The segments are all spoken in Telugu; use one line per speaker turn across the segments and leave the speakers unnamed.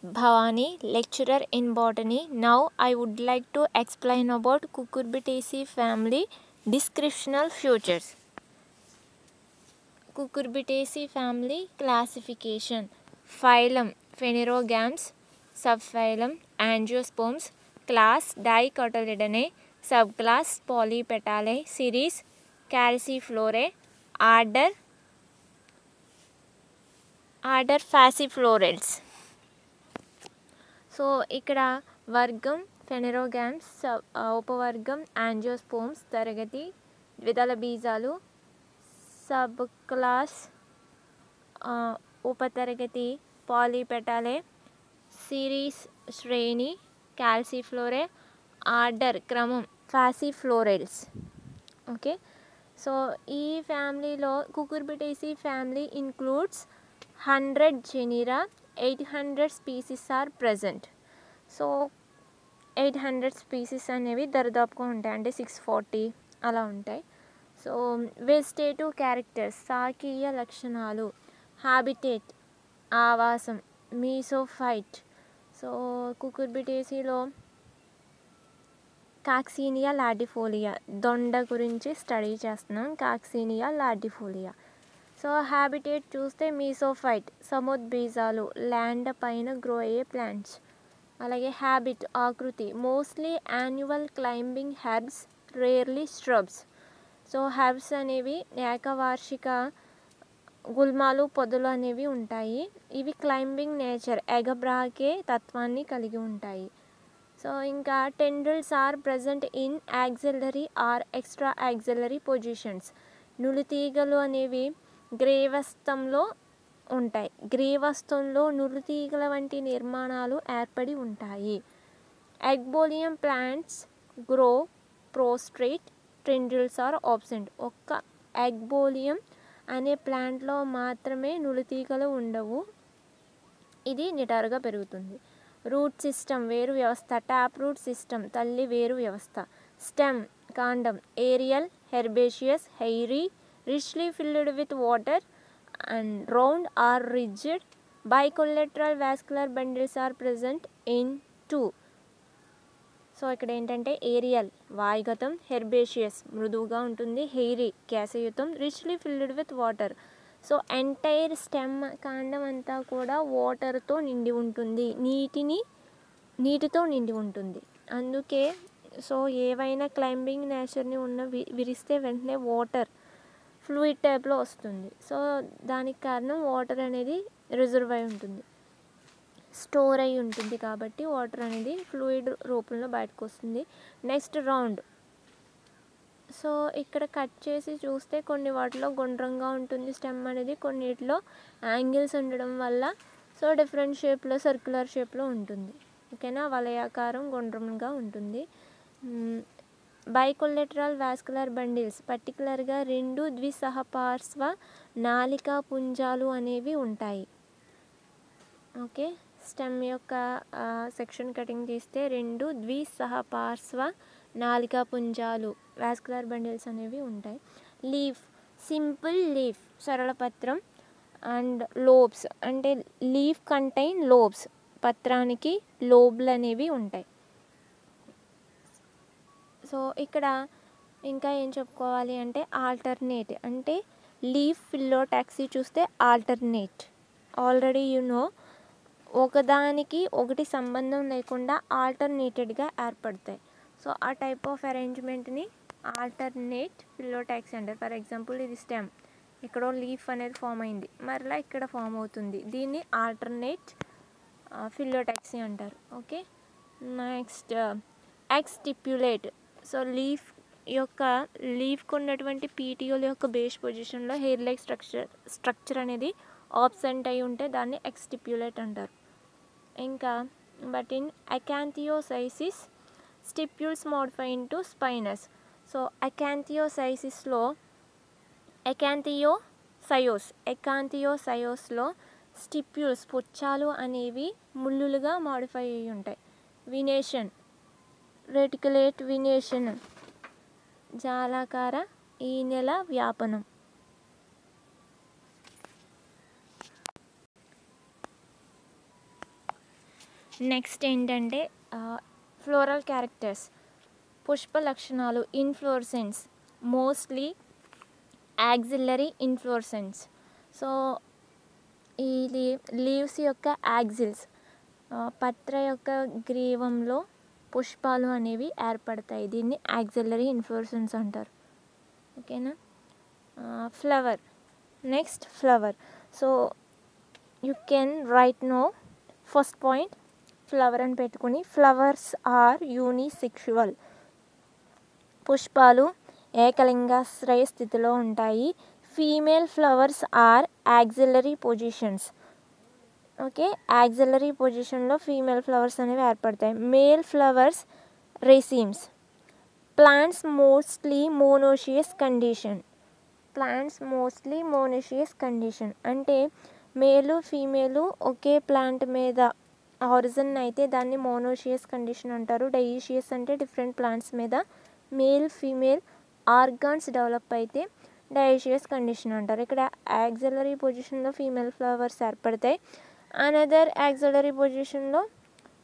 Bhavani, lecturer in botany. Now I would like to explain about Cucurbitaceae family descriptional features. Cucurbitaceae family classification. Phylum Phanerogams, subphylum Angiosperms, class Dicotyledonae, subclass Polypetalae, series Calciflorae, order order Fasciflorales. So ఇక్కడ వర్గం ఫెనెరోగామ్స్ ఉపవర్గం యాంజియోస్పోమ్స్ తరగతి ద్విదళ బీజాలు సబ్ క్లాస్ ఉపతరగతి పాలీపెటాలే సిరీస్ శ్రేణి క్యాల్సిఫ్లోరే ఆర్డర్ క్రమం ఫ్యాసిఫ్లోరెడ్స్ ఓకే సో ఈ ఫ్యామిలీలో cucurbitaceae family includes hundred genera eight hundred species are present. So eight hundred species అనేవి దరిదాపుగా ఉంటాయి. అంటే సిక్స్ ఫార్టీ అలా ఉంటాయి. సో వెజిటేటివ్ క్యారెక్టర్స్ సాకీయ లక్షణాలు హ్యాబిటేట్ ఆవాసం మీసోఫైట్ సో కుకుర్బిటేసీలో కాక్సీనియా లాడిఫోలియా దొండ గురించి స్టడీ చేస్తున్నాం. కాక్సీనియా లాడిఫోలియా సో హ్యాబిటేట్ చూస్తే మీసోఫైట్ సముద్బీజాలు ల్యాండ్ పైన గ్రో అయ్యే ప్లాంట్స్. అలాగే హ్యాబిట్ ఆకృతి mostly annual climbing herbs rarely shrubs. So herbs అనేవి ఏకవార్షిక గుల్మాలు పొదలు అనేవి ఉంటాయి. ఇవి క్లైంబింగ్ నేచర్ ఎగబ్రాకే తత్వాన్ని కలిగి ఉంటాయి. సో ఇంకా tendrils are present in axillary or extra axillary positions. నులితీగలు అనేవి గ్రీవస్థంలో ఉంటాయి. గ్రీవస్థంలో నురుతీగల వంటి నిర్మాణాలు ఏర్పడి ఉంటాయి. ఎగ్బోలియం plants grow prostrate tendrils are absent. ఒక్క ఎగ్బోలియం అనే ప్లాంట్లో మాత్రమే నులితీగలు ఉండవు. ఇది నిటారుగా పెరుగుతుంది. రూట్ సిస్టమ్ వేరు వ్యవస్థ ట్యాప్ రూట్ సిస్టమ్ తల్లి వేరు వ్యవస్థ. స్టెమ్ కాండం aerial herbaceous hairy richly filled with water and round or rigid. Bicollateral vascular bundles are present in too so ఇక్కడ ఏంటంటే ఏరియల్ వాయుగతం హెర్బేషియస్ మృదువుగా ఉంటుంది. Hairy కేసయుతం richly filled with water so entire stem కాండం అంతా కూడా వాటర్తో నిండి ఉంటుంది. నీటిని నీటితో నిండి ఉంటుంది. అందుకే సో ఏవైనా క్లైంబింగ్ నేచర్ని ఉన్న వి విరిస్తే వెంటనే వాటర్ ఫ్లూయిడ్ టైప్లో వస్తుంది. సో దానికి కారణం వాటర్ అనేది రిజర్వ్ అయి ఉంటుంది. స్టోర్ అయి ఉంటుంది కాబట్టి వాటర్ అనేది ఫ్లూయిడ్ రూపంలో బయటకు వస్తుంది. Next round. సో ఇక్కడ కట్ చేసి చూస్తే కొన్ని వాటిలో గుండ్రంగా ఉంటుంది స్టెమ్ అనేది కొన్నిటిలో యాంగిల్స్ ఉండడం వల్ల సో డిఫరెంట్ షేప్లో సర్క్యులర్ షేప్లో ఉంటుంది. ఓకేనా? వలయాకారం గుండ్రంగా ఉంటుంది. బైకొలెట్రల్ వాస్కులర్ బండిల్స్ పర్టికులర్గా రెండు ద్విసహపార్శ్వ నాలికా పుంజాలు అనేవి ఉంటాయి. ఓకే? స్టెమ్ యొక్క సెక్షన్ కటింగ్ తీస్తే రెండు ద్విసహపార్శ్వ నాలికా పుంజాలు వాస్కులర్ బండిల్స్ అనేవి ఉంటాయి. లీఫ్ సింపుల్ లీఫ్ సరళపత్రం అండ్ లోబ్స్ అంటే లీఫ్ కంటైన్ లోబ్స్ పత్రానికి లోబ్లు అనేవి ఉంటాయి. సో ఇక్కడ ఇంకా ఏం చెప్పుకోవాలి అంటే ఆల్టర్నేట్ అంటే లీఫ్ ఫిల్లోటాక్సీ చూస్తే ఆల్టర్నేట్ ఆల్రెడీ యు నో ఒకదానికి ఒకటి సంబంధం లేకుండా ఆల్టర్నేటెడ్గా ఏర్పడతాయి. సో ఆ టైప్ ఆఫ్ అరేంజ్మెంట్ని ఆల్టర్నేట్ ఫిల్లో ట్యాక్సీ అంటారు. ఫర్ ఎగ్జాంపుల్ ఇది స్టెమ్ ఇక్కడో లీఫ్ అనేది ఫామ్ అయింది. మరలా ఇక్కడ ఫామ్ అవుతుంది. దీన్ని ఆల్టర్నేట్ ఫిల్లో ట్యాక్సీ అంటారు. Okay next exstipulate so leaf యొక్క లీఫ్కి ఉన్నటువంటి పీటీఓల యొక్క బేస్ పొజిషన్లో హెయిర్ లైక్ స్ట్రక్చర్ స్ట్రక్చర్ అనేది ఆబ్సెంట్ అయి ఉంటే దాన్ని ఎక్స్టిప్యులేట్ అంటారు. ఇంకా but in అకాంథియోసైసిస్ stipules modify into spines. So అకాంథియోసైసిస్లో ఎకాంథియో సయోస్ ఎకాంథియోసయోస్లో స్టిప్యూల్స్ పుచ్చాలు అనేవి ముళ్ళులుగా మాడిఫై అయి ఉంటాయి. Venation reticulate venation. జాలాకార ఈ నెల వ్యాపనం. నెక్స్ట్ ఏంటంటే ఫ్లోరల్ క్యారెక్టర్స్. పుష్ప లక్షణాలు inflorescence. Mostly axillary inflorescence. So ఇది లీవ్స్ యొక్క యాక్సిల్స్. పత్ర యొక్క గ్రీవంలో పుష్పాలు అనేవి ఏర్పడతాయి. దీన్ని యాక్సిల్లరీ ఇన్ఫ్లోరసెన్స్ అంటారు. ఓకేనా? Flower. Next flower. So you can write no first point. Flower అని పెట్టుకుని ఫ్లవర్స్ ఆర్ యూనిసెక్షువల్ పుష్పాలు ఏకలింగాశ్రయ స్థితిలో ఉంటాయి. Female flowers are axillary positions. Okay axillary పొజిషన్లో ఫీమేల్ ఫ్లవర్స్ అనేవి ఏర్పడతాయి. Male flowers racemes plants mostly monoecious condition plants mostly monoecious condition అంటే మేలు ఫీమేలు ఒకే ప్లాంట్ మీద ఆరిజన్ అయితే దాన్ని మోనోషియస్ కండిషన్ అంటారు. డైషియస్ అంటే డిఫరెంట్ ప్లాంట్స్ మీద మేల్ ఫీమేల్ ఆర్గాన్స్ డెవలప్ అయితే డైషియస్ కండిషన్ అంటారు. ఇక్కడ యాక్సలరీ పొజిషన్లో ఫీమేల్ ఫ్లవర్స్ ఏర్పడతాయి. అనదర్ యాక్సలరీ పొజిషన్లో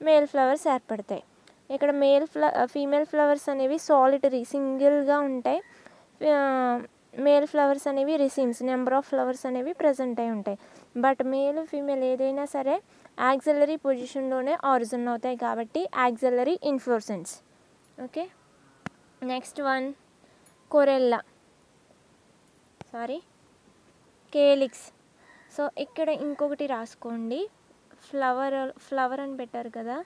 మేల్ ఫ్లవర్స్ ఏర్పడతాయి. ఇక్కడ మేల్ ఫ్ల ఫీమేల్ ఫ్లవర్స్ అనేవి సాలిటరీ సింగిల్గా ఉంటాయి. Uh, మేల్ ఫ్లవర్స్ అనేవి రిసీమ్స్ నెంబర్ ఆఫ్ ఫ్లవర్స్ అనేవి ప్రజెంట్ అయి ఉంటాయి. బట్ మేల్ ఫీమేల్ ఏదైనా సరే యాక్సలరీ పొజిషన్లోనే ఆరిజిన్ అవుతాయి కాబట్టి axillary inflorescence okay next one corolla sorry calyx so ఇక్కడ ఇంకొకటి రాసుకోండి. ఫ్లవర్ ఫ్లవర్ అని పెట్టారు కదా.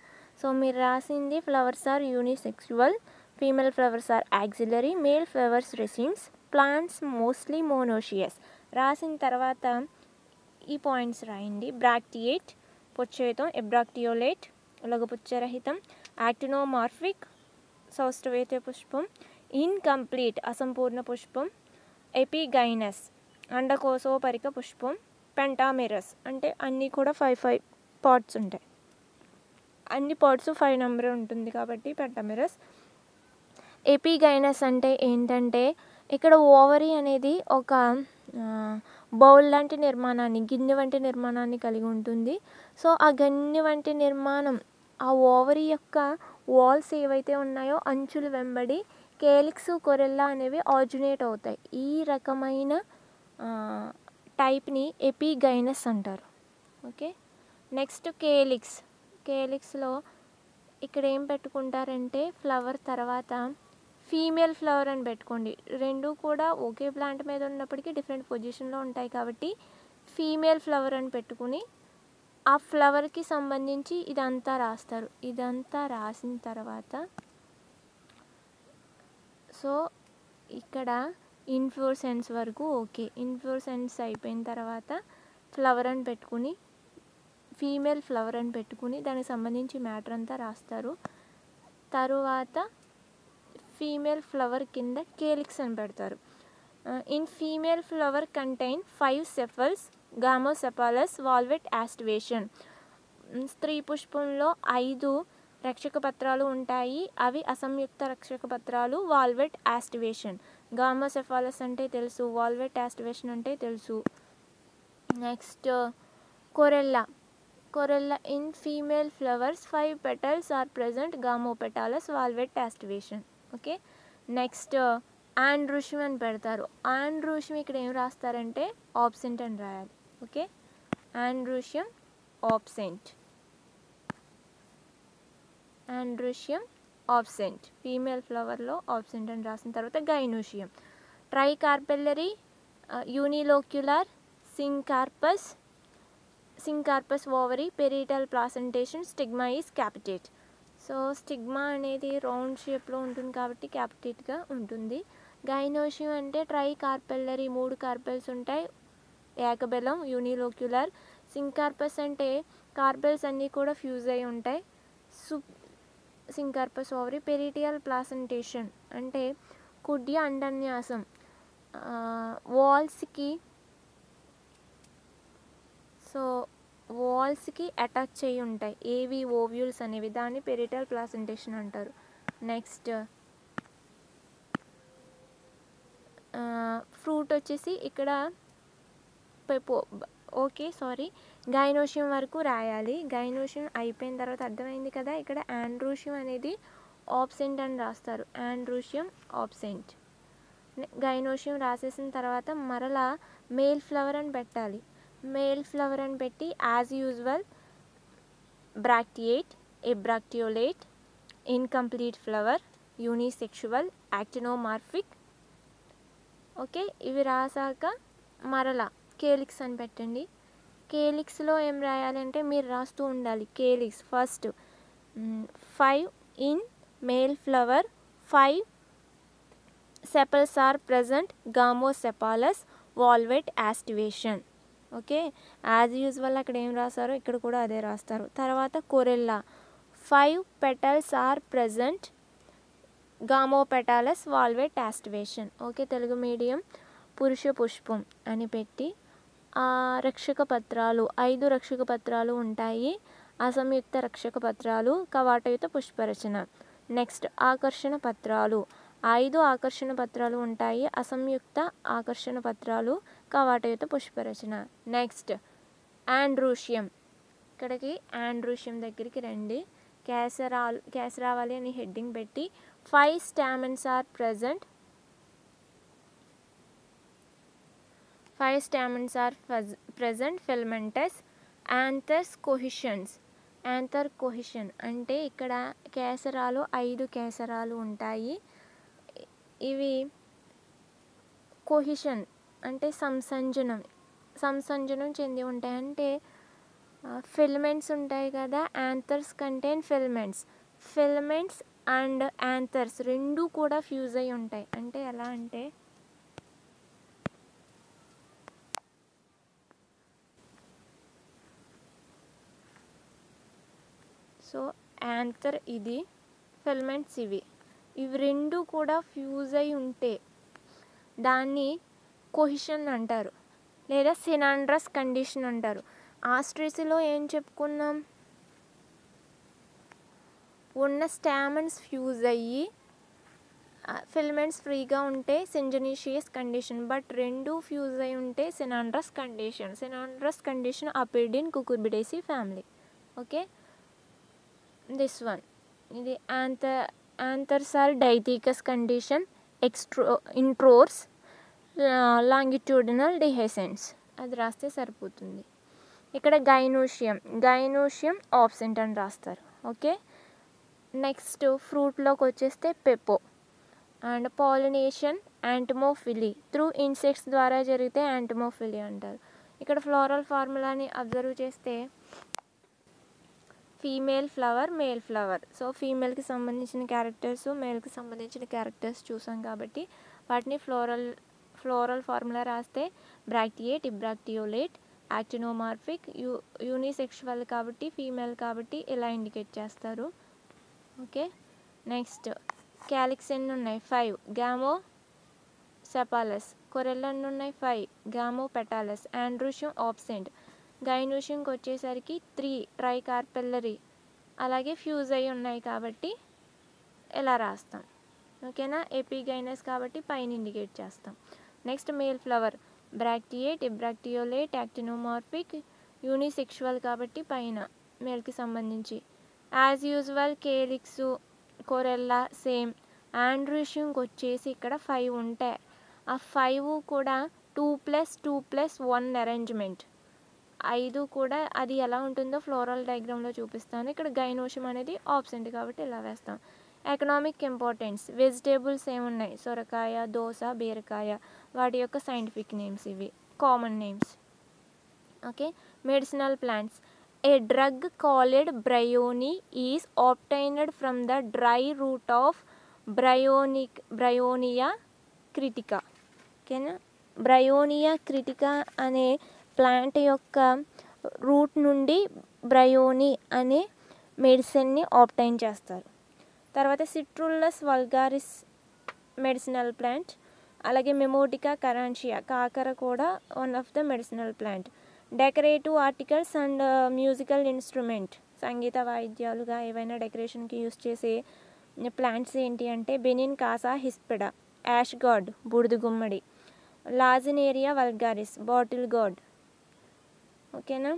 సో మీరు రాసింది flowers are unisexual female flowers are axillary male flowers racemes plants mostly monoecious రాసిన తర్వాత ఈ పాయింట్స్ రాయండి. బ్రాక్టియేట్ పొచ్చేతం ఎబ్రాక్టియోలేట్ లఘుపుచ్చరహితం యాక్టినోమార్ఫిక్ సౌష్ఠవేత పుష్పం ఇన్కంప్లీట్ అసంపూర్ణ పుష్పం ఎపిగైనస్ అండకోసోపరిక పుష్పం పెంటామెరస్ అంటే అన్నీ కూడా ఫైవ్ ఫైవ్ పార్ట్స్ ఉంటాయి. అన్ని పార్ట్స్ ఫైవ్ నెంబర్ ఉంటుంది కాబట్టి పెంటామెరస్ ఎపిగైనస్ అంటే ఏంటంటే ఇక్కడ ఓవరీ అనేది ఒక బౌల్ లాంటి నిర్మాణాన్ని గిన్నె వంటి నిర్మాణాన్ని కలిగి ఉంటుంది. సో ఆ గిన్నె వంటి నిర్మాణం ఆ ఓవరీ యొక్క వాల్స్ ఏవైతే ఉన్నాయో అంచులు వెంబడి కేలిక్స్ కొరెల్లా అనేవి ఆర్జినేట్ అవుతాయి. ఈ రకమైన టైప్ని ఎపిగైనస్ అంటారు. ఓకే? Next calyx. కేలిక్స్లో ఇక్కడ ఏం పెట్టుకుంటారంటే ఫ్లవర్ తర్వాత ఫీమేల్ ఫ్లవర్ అని పెట్టుకోండి. రెండు కూడా ఒకే ప్లాంట్ మీద ఉన్నప్పటికీ డిఫరెంట్ పొజిషన్లో ఉంటాయి కాబట్టి ఫీమేల్ ఫ్లవర్ అని పెట్టుకుని ఆ ఫ్లవర్కి సంబంధించి ఇదంతా రాస్తారు. ఇదంతా రాసిన తర్వాత సో ఇక్కడ ఇన్ఫ్లోసెన్స్ వరకు ఓకే. ఇన్ఫ్లోసెన్స్ అయిపోయిన తర్వాత ఫ్లవర్ అని పెట్టుకుని ఫీమేల్ ఫ్లవర్ అని పెట్టుకుని దానికి సంబంధించి మ్యాటర్ అంతా రాస్తారు. తరువాత ఫీమేల్ ఫ్లవర్ కింద కేలిక్స్ అని పెడతారు. In female flower contain five sepals gamosepalous valvate aestivation. స్త్రీ పుష్పంలో ఐదు రక్షక పత్రాలు ఉంటాయి. అవి అసంయుక్త రక్షక పత్రాలు వాల్వెట్ యాస్టివేషన్. గామోసెఫాలస్ అంటే తెలుసు వాల్వేట్ యాస్టివేషన్ అంటే తెలుసు. Next corolla corolla in female flowers five petals are present gamopetalous valvate aestivation okay next androecium అని పెడతారు. ఆండ్రూషియం ఇక్కడ ఏం రాస్తారంటే ఆబ్సెంట్ అని రాయాలి. Okay androecium absent androecium absent. Female ఫ్లవర్లో absent అని రాసిన తర్వాత gynoecium. Tricarpellary unilocular syncarpous syncarpous ovary parietal placentation stigma is capitate. So stigma అనేది రౌండ్ షేప్లో ఉంటుంది కాబట్టి క్యాపిటేట్గా ఉంటుంది. గైనోషియం అంటే ట్రై కార్పెల్లరీ మూడు కార్పెల్స్ ఉంటాయి. ఏకబెలం యూనిలోక్యులర్. సింకార్పస్ అంటే కార్పెల్స్ అన్నీ కూడా ఫ్యూజ్ అయి ఉంటాయి. సు సింకర్పస్ ఓవరీ పెరిటియల్ ప్లాసెంటేషన్ అంటే కుడ్య అండన్యాసం. వాల్స్కి సో వాల్స్కి అటాచ్ చేయి ఉంటాయి. ఏవి ఓవ్యూల్స్ అనేవి. దాన్ని పెరిటల్ ప్లాసెంటేషన్ అంటారు. నెక్స్ట్ ఫ్రూట్ వచ్చేసి ఇక్కడ పెపో ఓకే సారీ. గైనోషియం వరకు రాయాలి. గైనోషియం అయిపోయిన తర్వాత అర్థమైంది కదా ఇక్కడ ఆండ్రూషియం అనేది ఆబ్సెంట్ అని రాస్తారు. ఆండ్రూషియం ఆబ్సెంట్. గైనోషియం రాసేసిన తర్వాత మరలా మేల్ ఫ్లవర్ అని పెట్టాలి. మేల్ ఫ్లవర్ అని పెట్టి as usual bracteate ebracteolate incomplete flower unisexual actinomorphic. Okay ఇవి రాసాక మరలా కేలిక్స్ అని పెట్టండి. కేలిక్స్లో ఏం రాయాలంటే మీరు రాస్తూ ఉండాలి. Calyx first. Five in male flower five sepals are present gamosepalous valvate aestivation. Okay? As usual అక్కడ ఏం రాస్తారో ఇక్కడ కూడా అదే రాస్తారు. తర్వాత corolla. Five petals are present gamopetalous valvate aestivation. Okay? Telugu medium పురుష పుష్పం అని పెట్టి రక్షక పత్రాలు ఐదు రక్షక పత్రాలు ఉంటాయి. అసంయుక్త రక్షక పత్రాలు కవాటయుత పుష్పరచన. నెక్స్ట్ ఆకర్షణ పత్రాలు. ఐదు ఆకర్షణ పత్రాలు ఉంటాయి. అసంయుక్త ఆకర్షణ పత్రాలు కవాటయుత పుష్పరచన. నెక్స్ట్ ఆండ్రూషియం. ఇక్కడికి ఆండ్రూషియం దగ్గరికి రండి. కేసరాలు కేసరావాలి అని హెడ్డింగ్ పెట్టి five stamens are present. Five stamens are present filaments anthers cohesions anther cohesion అంటే ఇక్కడ కేసరాలు ఐదు కేసరాలు ఉంటాయి. ఇవి కొహిషన్ అంటే సంసంజనం. సంసంజనం చెంది ఉంటాయి అంటే ఫిల్మెంట్స్ ఉంటాయి కదా anthers contain filaments filaments and anthers రెండు కూడా ఫ్యూజ్ అయి ఉంటాయి. అంటే ఎలా అంటే సో యాంథర్ ఇది ఫిల్మెంట్స్ ఇవి ఇవి రెండు కూడా ఫ్యూజ్ అయి ఉంటే దాన్ని కొహిషన్ అంటారు. లేదా సినాండ్రస్ కండిషన్ అంటారు. ఆస్ట్రేసిలో ఏం చెప్పుకున్నాం? ఉన్న స్టామన్స్ ఫ్యూజ్ అయ్యి ఫిల్మెంట్స్ ఫ్రీగా ఉంటే సింజనీషియస్ కండిషన్ బట్ రెండు ఫ్యూజ్ అయి ఉంటే synandrous condition. Synandrous condition అపిడిన్ cucurbitaceae family. Okay? This one ఇది యాంథ యాంథర్సాల్ డైథీకస్ కండిషన్ ఎక్స్ట్రో ఇంట్రోర్స్ లాంగిట్యూడినల్ డిహెసెన్స్ అది రాస్తే సరిపోతుంది. ఇక్కడ గైనోషియం. గైనోషియం ఆబ్సెంట్ అని రాస్తారు. ఓకే? నెక్స్ట్ ఫ్రూట్లోకి వచ్చేస్తే pepo. And pollination entomophily. Through insects ద్వారా జరిగితే యాంటమోఫిలి అంటారు. ఇక్కడ ఫ్లోరల్ ఫార్ములాని అబ్జర్వ్ చేస్తే female flower male flower. So ఫీమేల్కి సంబంధించిన క్యారెక్టర్స్ మేల్కి సంబంధించిన క్యారెక్టర్స్ చూసాం కాబట్టి వాటిని ఫ్లోరల్ ఫ్లోరల్ ఫార్ములా రాస్తే బ్రాక్టియేట్ ఇబ్రాక్టియోలేట్ యాక్టినోమార్ఫిక్ యూ యూనిసెక్షువల్ కాబట్టి ఫీమేల్ కాబట్టి ఇలా ఇండికేట్ చేస్తారు. ఓకే? నెక్స్ట్ క్యాలిక్స్ ఎన్ని ఉన్నాయి ఫైవ్. గ్యామో సెపాలస్ కొరెల్ ఎన్ని ఉన్నాయి ఫైవ్. Gamopetalous androecium absent. గైనూషియంకి వచ్చేసరికి త్రీ ట్రై కార్పెల్లరీ అలాగే ఫ్యూజ్ అయి ఉన్నాయి కాబట్టి ఎలా రాస్తాం? ఓకేనా? ఎపిగైనస్ కాబట్టి పైన ఇండికేట్ చేస్తాం. Next male flower bracteate ebracteolate actinomorphic unisexual కాబట్టి పైన మేల్కి సంబంధించి. As usual calyx corolla same. ఆండ్రూషియంకి వచ్చేసి ఇక్కడ ఫైవ్ ఉంటాయి. ఆ ఫైవ్ కూడా two plus two plus one arrangement. ఐదు కూడా అది ఎలా ఉంటుందో ఫ్లోరల్ డయాగ్రామ్లో చూపిస్తాను. ఇక్కడ గైనోషం అనేది ఆబ్సెంట్ కాబట్టి ఇలా వేస్తాం. ఎకనామిక్ ఇంపార్టెన్స్ వెజిటేబుల్స్ ఏమున్నాయి? సొరకాయ దోశ బీరకాయ వాటి యొక్క సైంటిఫిక్ నేమ్స్ ఇవి. Common names okay medicinal plants a drug called bryony is obtained from the dry root of బ్రయోనిక్ Bryonia క్రిటికా ఓకేనా బ్రయోనియా క్రిటికా అనే ప్లాంట్ యొక్క రూట్ నుండి బ్రయోని అనే మెడిసిన్ని ఆప్టైన్ చేస్తారు. తర్వాత సిట్రుల్లస్ వల్గారిస్ మెడిసినల్ ప్లాంట్ అలాగే మెమోటికా కరాన్షియా కాకర కూడా one of the medicinal plant. Decorative articles and musical instrument సంగీత వాయిద్యాలుగా ఏవైనా డెకరేషన్కి యూస్ చేసే ప్లాంట్స్ ఏంటి అంటే Benin Kasa hispida ash gourd బూడిద గుమ్మడి లాజినేరియా వల్గారిస్ బాటిల్ గాడ్ ఓకేనా?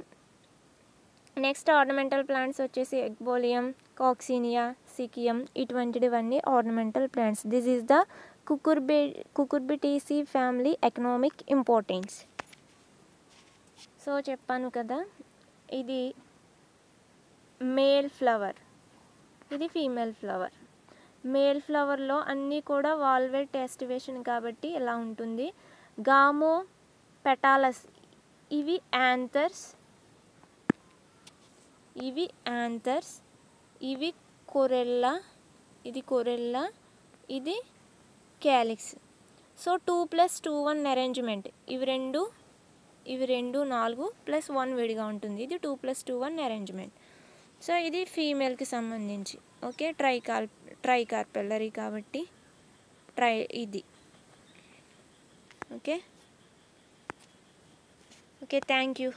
నెక్స్ట్ ఆర్నమెంటల్ ప్లాంట్స్ వచ్చేసి ఎగ్బోలియం కాక్సీనియా సికియం ఇటువంటివన్నీ ornamental plants. This is the కుకుర్బి cucurbitaceae family economic importance. So చెప్పాను కదా ఇది మేల్ ఫ్లవర్. ఇది ఫీమేల్ ఫ్లవర్. మేల్ ఫ్లవర్లో అన్నీ కూడా వాల్వేట్ టెస్టివేషన్ కాబట్టి ఇలా ఉంటుంది? గామో పెటాలస్ ఇవి యాంథర్స్ ఇవి యాంథర్స్ ఇవి కొరెల్లా. ఇది కొరెల్లా. ఇది calyx so two plus two one arrangement. ఇవి రెండు ఇవి రెండు నాలుగు ప్లస్ వన్ విడిగా ఉంటుంది. ఇది two plus two one arrangement. So ఇది ఫీమేల్కి సంబంధించి. ఓకే? ట్రైకాల్ ట్రైకార్పెల్లరీ ట్రై కాబట్టి ట్రై ఇది. ఓకే? Okay thank you